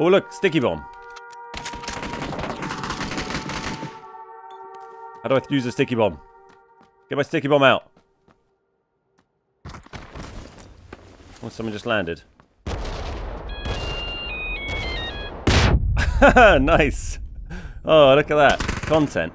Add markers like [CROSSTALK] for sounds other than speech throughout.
Oh look, sticky bomb. How do I use a sticky bomb? Get my sticky bomb out. Oh, someone just landed. [LAUGHS] nice. Oh, look at that. Content.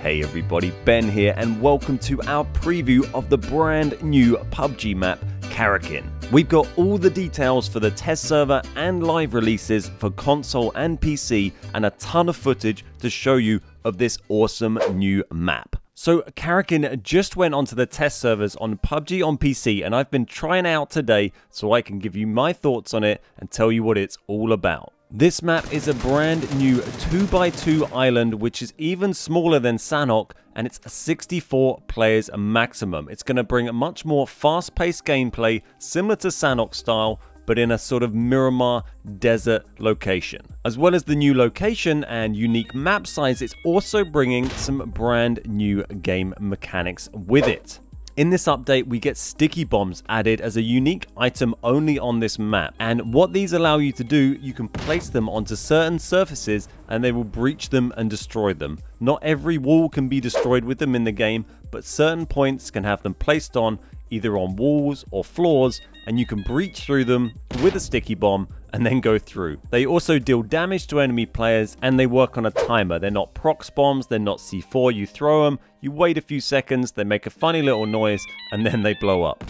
Hey everybody, Ben here, and welcome to our preview of the brand new PUBG map, Karakin. We've got all the details for the test server and live releases for console and PC, and a ton of footage to show you of this awesome new map. So Karakin just went onto the test servers on PUBG on PC and I've been trying out today so I can give you my thoughts on it and tell you what it's all about. This map is a brand new 2x2 island which is even smaller than Sanhok and it's 64 players maximum. It's going to bring a much more fast-paced gameplay similar to Sanhok style but in a sort of Miramar desert location. As well as the new location and unique map size, it's also bringing some brand new game mechanics with it. In this update, we get sticky bombs added as a unique item only on this map. And what these allow you to do, you can place them onto certain surfaces and they will breach them and destroy them. Not every wall can be destroyed with them in the game, but certain points can have them placed on either on walls or floors and you can breach through them with a sticky bomb and then go through. They also deal damage to enemy players and they work on a timer. They're not prox bombs, they're not C4. You throw them, you wait a few seconds, they make a funny little noise and then they blow up.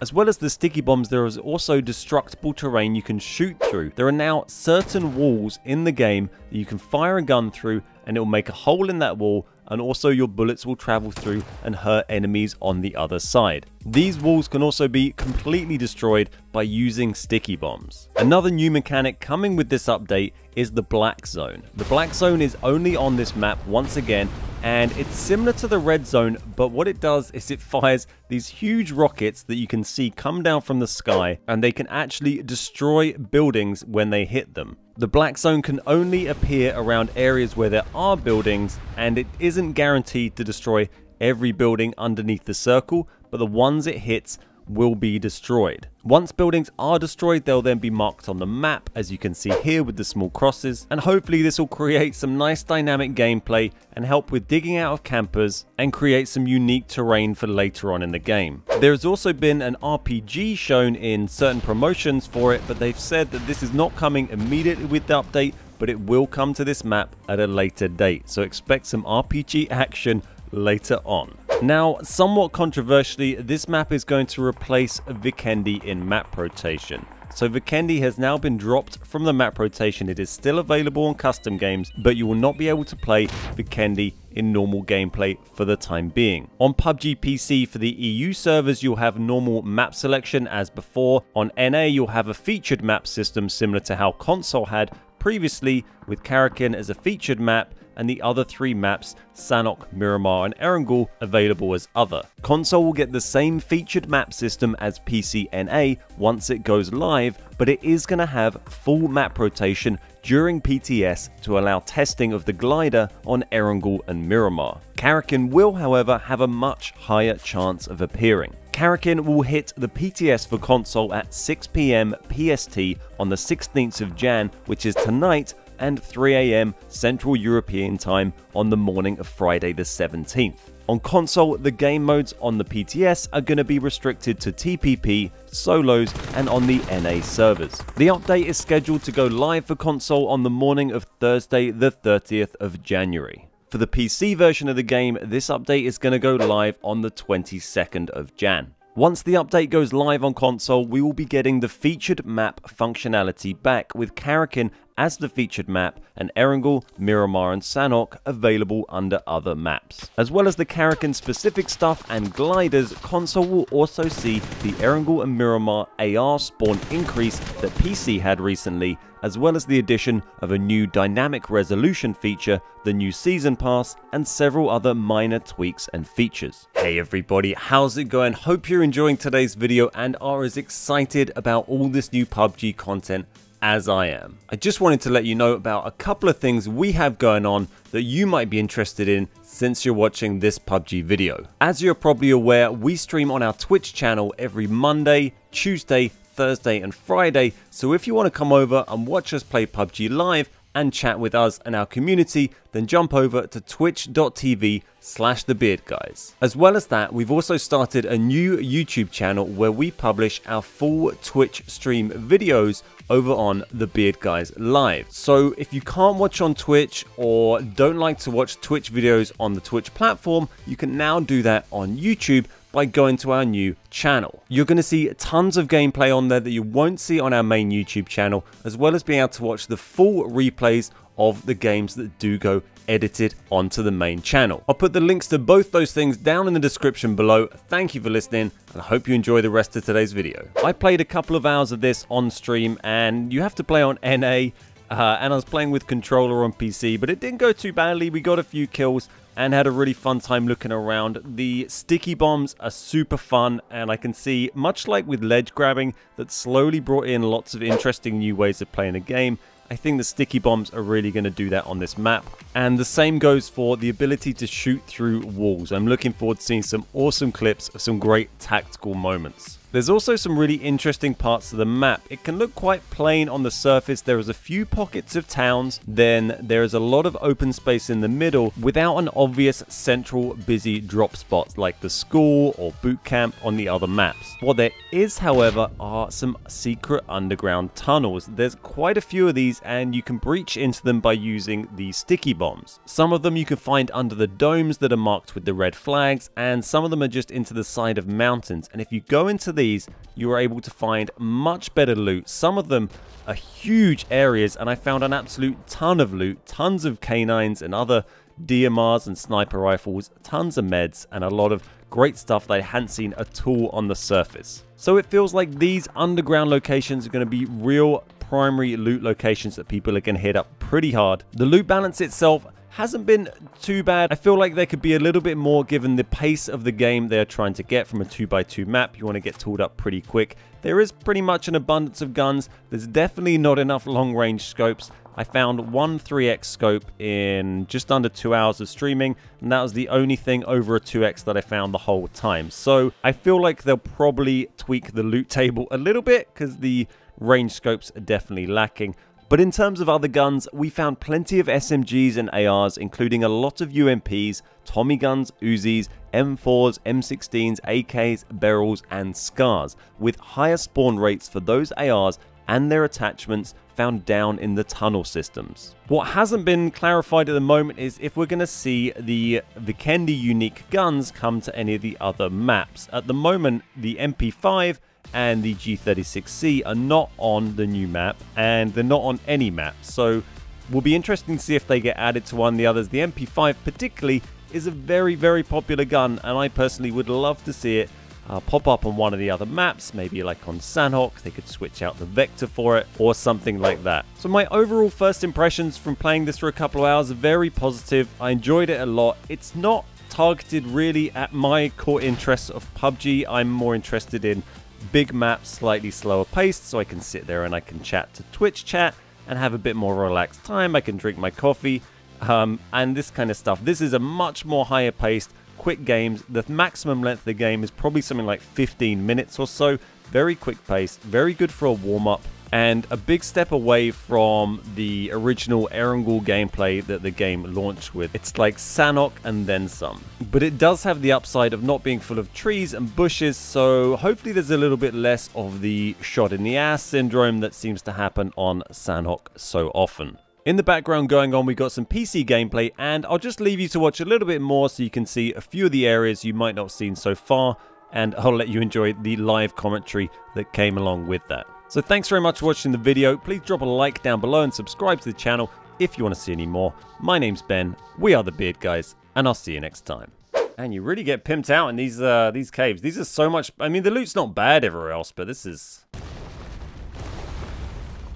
As well as the sticky bombs, there is also destructible terrain you can shoot through. There are now certain walls in the game that you can fire a gun through and it will make a hole in that wall and also your bullets will travel through and hurt enemies on the other side. These walls can also be completely destroyed by using sticky bombs. Another new mechanic coming with this update is the black zone. The black zone is only on this map once again and it's similar to the red zone but what it does is it fires these huge rockets that you can see come down from the sky and they can actually destroy buildings when they hit them. The black zone can only appear around areas where there are buildings and it isn't guaranteed to destroy every building underneath the circle, but the ones it hits will be destroyed. Once buildings are destroyed, they'll then be marked on the map, as you can see here with the small crosses, and hopefully this will create some nice dynamic gameplay and help with digging out of campers and create some unique terrain for later on in the game. There has also been an RPG shown in certain promotions for it, but they've said that this is not coming immediately with the update, but it will come to this map at a later date, so expect some RPG action later on. Now, somewhat controversially, this map is going to replace Vikendi in map rotation. So Vikendi has now been dropped from the map rotation. It is still available on custom games, but you will not be able to play Vikendi in normal gameplay for the time being. On PUBG PC for the EU servers, you'll have normal map selection as before. On NA, you'll have a featured map system similar to how console had previously with Karakin as a featured map and the other three maps, Sanhok, Miramar and Erangel, available as other. Console will get the same featured map system as PCNA once it goes live, but it is going to have full map rotation during PTS to allow testing of the glider on Erangel and Miramar. Karakin will however have a much higher chance of appearing. Karakin will hit the PTS for console at 6pm PST on the 16th of Jan, which is tonight, and 3am Central European Time on the morning of Friday the 17th. On console, the game modes on the PTS are going to be restricted to TPP, solos, and on the NA servers. The update is scheduled to go live for console on the morning of Thursday the 30th of January. For the PC version of the game, this update is going to go live on the 22nd of Jan. Once the update goes live on console, we will be getting the featured map functionality back with Karakin as the featured map and Erangel, Miramar and Sanhok available under other maps. As well as the Karakin specific stuff and gliders, console will also see the Erangel and Miramar AR spawn increase that PC had recently as well as the addition of a new dynamic resolution feature, the new season pass, and several other minor tweaks and features. Hey everybody, how's it going? Hope you're enjoying today's video and are as excited about all this new PUBG content as I am. I just wanted to let you know about a couple of things we have going on that you might be interested in since you're watching this PUBG video. As you're probably aware, we stream on our Twitch channel every Monday, Tuesday, Thursday, and Friday. So if you want to come over and watch us play PUBG live, and chat with us and our community, then jump over to twitch.tv slash the beard guys. As well as that, we've also started a new YouTube channel where we publish our full Twitch stream videos over on the Beard Guys Live. So if you can't watch on Twitch or don't like to watch Twitch videos on the Twitch platform, you can now do that on YouTube by going to our new channel. You're going to see tons of gameplay on there that you won't see on our main YouTube channel, as well as being able to watch the full replays of the games that do go edited onto the main channel. I'll put the links to both those things down in the description below. Thank you for listening and I hope you enjoy the rest of today's video. I played a couple of hours of this on stream and you have to play on NA uh, and I was playing with controller on PC, but it didn't go too badly. We got a few kills and had a really fun time looking around. The sticky bombs are super fun, and I can see, much like with ledge grabbing, that slowly brought in lots of interesting new ways of playing the game. I think the sticky bombs are really going to do that on this map. And the same goes for the ability to shoot through walls. I'm looking forward to seeing some awesome clips of some great tactical moments. There's also some really interesting parts of the map. It can look quite plain on the surface. There is a few pockets of towns, then there is a lot of open space in the middle without an obvious central busy drop spot like the school or boot camp on the other maps. What there is, however, are some secret underground tunnels. There's quite a few of these and you can breach into them by using the sticky bombs. Some of them you can find under the domes that are marked with the red flags and some of them are just into the side of mountains. And if you go into these, you are able to find much better loot. Some of them are huge areas, and I found an absolute ton of loot, tons of canines and other DMRs and sniper rifles, tons of meds, and a lot of great stuff that I hadn't seen at all on the surface. So it feels like these underground locations are going to be real primary loot locations that people are going to hit up pretty hard. The loot balance itself hasn't been too bad. I feel like there could be a little bit more given the pace of the game they're trying to get from a 2x2 map. You want to get tooled up pretty quick. There is pretty much an abundance of guns. There's definitely not enough long range scopes. I found one 3x scope in just under two hours of streaming, and that was the only thing over a 2x that I found the whole time. So I feel like they'll probably tweak the loot table a little bit because the range scopes are definitely lacking. But in terms of other guns, we found plenty of SMGs and ARs, including a lot of UMPs, Tommy guns, Uzis, M4s, M16s, AKs, Beryl's, and Scars, with higher spawn rates for those ARs and their attachments found down in the tunnel systems. What hasn't been clarified at the moment is if we're going to see the Vikendi unique guns come to any of the other maps. At the moment, the MP5 and the G36C are not on the new map and they're not on any map. So we'll be interesting to see if they get added to one of the others. The MP5 particularly is a very, very popular gun and I personally would love to see it uh, pop up on one of the other maps, maybe like on Sanhok, they could switch out the vector for it or something like that. So my overall first impressions from playing this for a couple of hours are very positive. I enjoyed it a lot. It's not targeted really at my core interests of PUBG. I'm more interested in big map, slightly slower paced, so I can sit there and I can chat to Twitch chat and have a bit more relaxed time. I can drink my coffee um, and this kind of stuff. This is a much more higher paced, quick games. The maximum length of the game is probably something like 15 minutes or so. Very quick pace, very good for a warm up and a big step away from the original Erangel gameplay that the game launched with. It's like Sanhok and then some. But it does have the upside of not being full of trees and bushes, so hopefully there's a little bit less of the shot in the ass syndrome that seems to happen on Sanhok so often. In the background going on, we got some PC gameplay, and I'll just leave you to watch a little bit more so you can see a few of the areas you might not have seen so far, and I'll let you enjoy the live commentary that came along with that. So thanks very much for watching the video. Please drop a like down below and subscribe to the channel if you want to see any more. My name's Ben, we are the Beard Guys, and I'll see you next time. And you really get pimped out in these uh, these caves. These are so much... I mean, the loot's not bad everywhere else, but this is...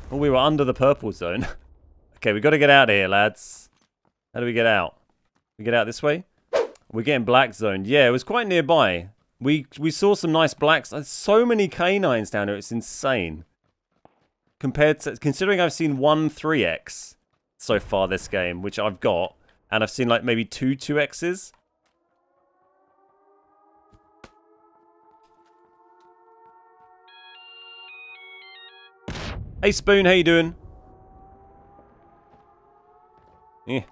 Well, we were under the purple zone. [LAUGHS] okay, we got to get out of here, lads. How do we get out? We get out this way? We're getting black zoned. Yeah, it was quite nearby. We we saw some nice blacks. There's so many canines down here. It's insane. Compared to considering I've seen one 3x so far this game, which I've got, and I've seen like maybe two 2x's. Hey Spoon, how you doing? Yeah.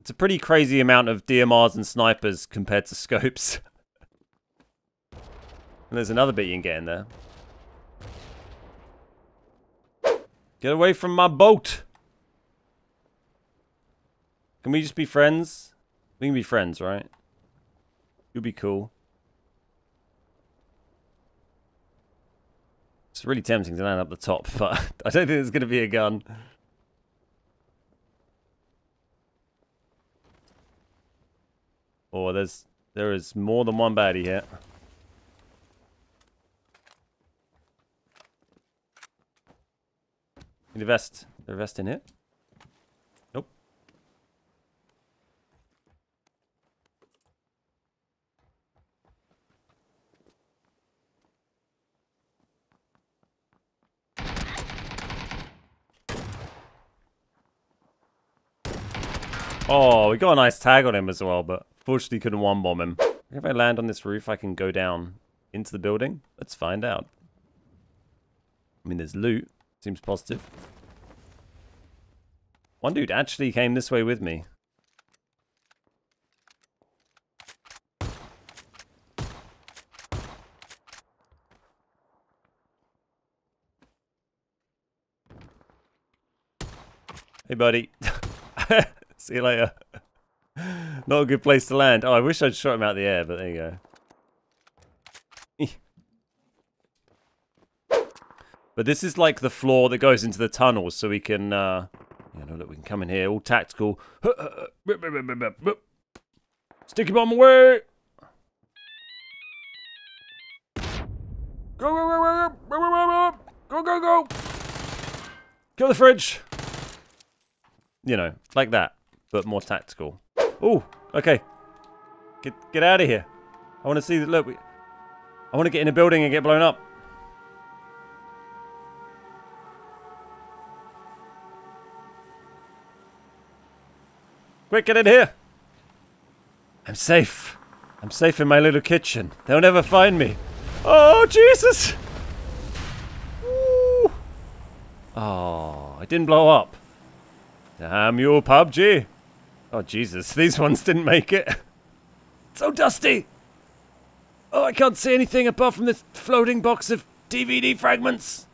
It's a pretty crazy amount of DMRs and snipers compared to [LAUGHS] scopes. and there's another bit you can get in there. Get away from my boat! Can we just be friends? We can be friends, right? You'll be cool. It's really tempting to land up the top, [LAUGHS] but I don't think there's going to be a gun. Oh, there's there is more than one baddie here. The vest. The vest in it? Oh, we got a nice tag on him as well, but fortunately couldn't one-bomb him. If I land on this roof, I can go down into the building. Let's find out. I mean, there's loot. Seems positive. One dude actually came this way with me. Hey, buddy. [LAUGHS] [LAUGHS] See you later. Not a good place to land. Oh, I wish I'd shot him out the air, but there you go. [LAUGHS] But this is like the floor that goes into the tunnels, so we can, uh, you know, look, we can come in here, all tactical. [LAUGHS] Sticky bomb away! Go, go, go, go, go, go, go, go, go! Kill the fridge! You know, like that, but more tactical. Oh, okay. Get get out of here. I want to see, that, look, we, I want to get in a building and get blown up. Quick, get in here! I'm safe. I'm safe in my little kitchen. They'll never find me. Oh, Jesus! Ooh. Oh, I didn't blow up. Damn you, PUBG. Oh, Jesus. [LAUGHS] These ones didn't make it. so dusty! Oh, I can't see anything apart from this floating box of DVD fragments.